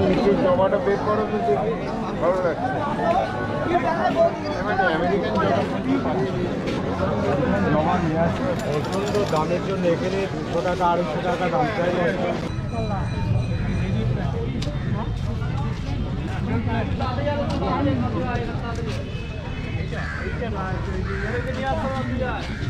নিচের জমাটা বের করো তো দেখি ভালো লাগছে জমা নিয়ে আসছে প্রচণ্ড দামের জন্য এখানে দুশো টাকা আড়াইশো টাকা দাম চাই हाँ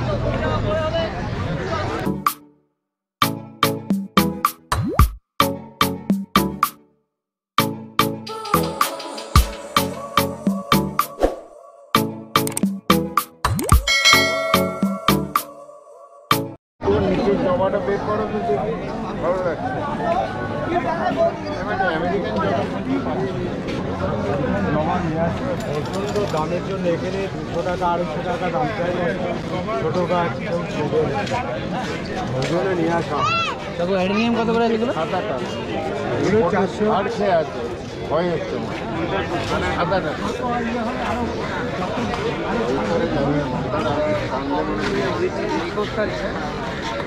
জমাটা বের করো তো দেখি। ভালো লাগছে। প্রচণ্ড দামের জন্য এখানে দুশো টাকা আড়াইশো টাকা দাম চাই। ছোটো গাছ জন্য নিয়ে আসা। তবে অ্যাডমিনিয়াম কত করে আছে এগুলো? সাত টাকা এগুলো চারশো। আর আছে। সাত টাকা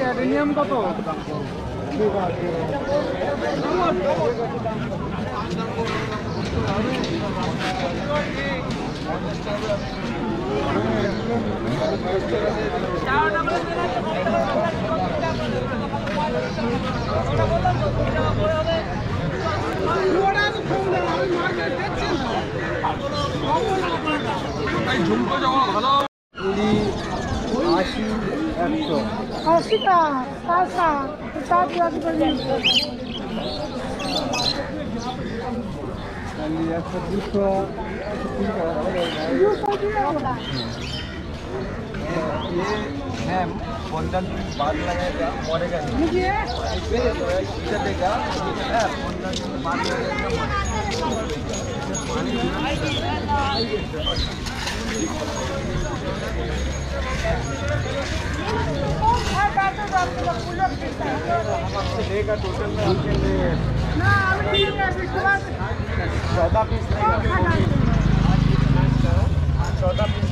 অ্যাডেনিয়াম কত কুড়ি अस्सी का साठ का साठ हज़ार रुपये ये है बंधन बाद लगेगा मरेगा नहीं देगा बंधन बाद लगेगा पानी चौदह पीस चौदह पीस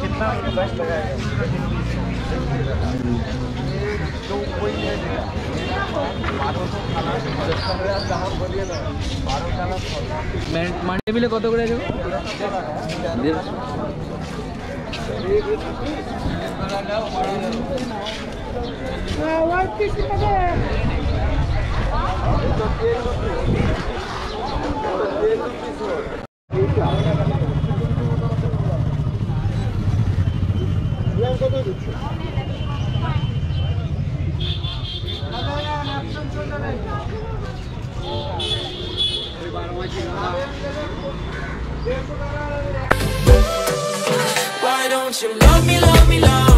कितना बेस्ट लगाएगा तो कोई नहीं देगा কত দিচ্ছে বারো মাসি দেড়শো টাকা you. Love me, love me, love